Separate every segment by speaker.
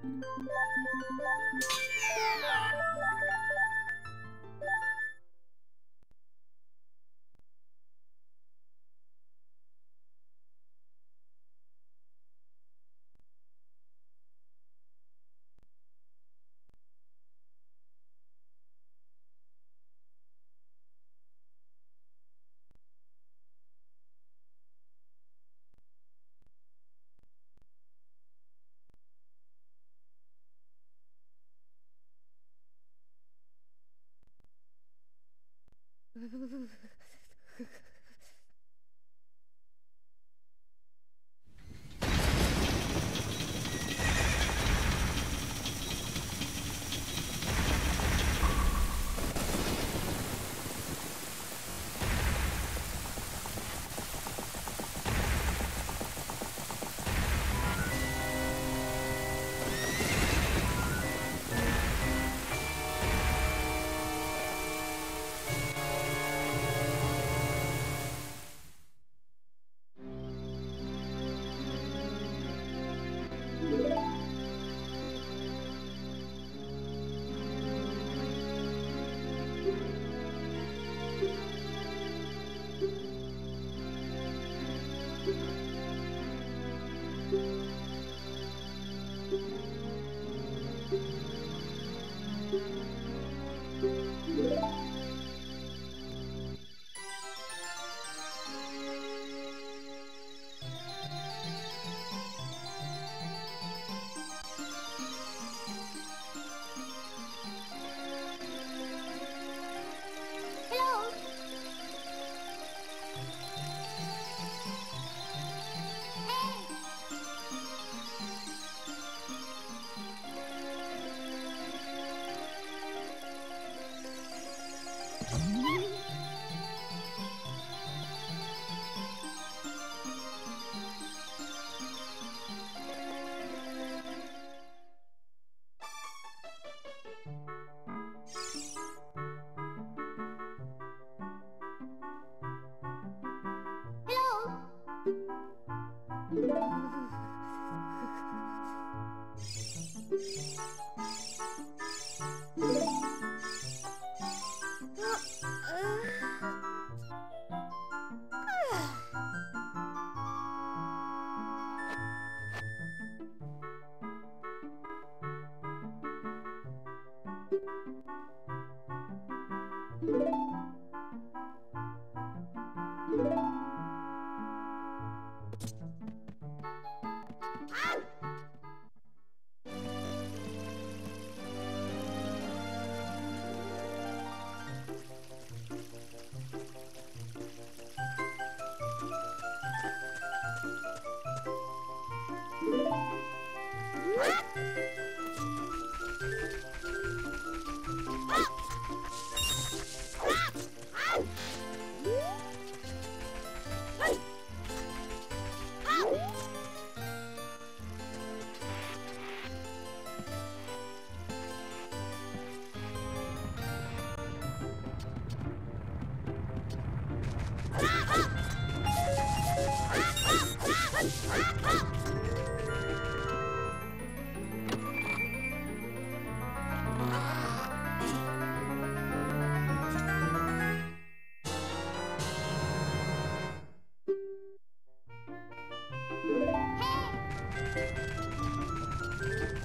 Speaker 1: Thank you.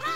Speaker 1: Ha!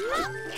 Speaker 1: Look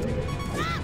Speaker 1: ストップ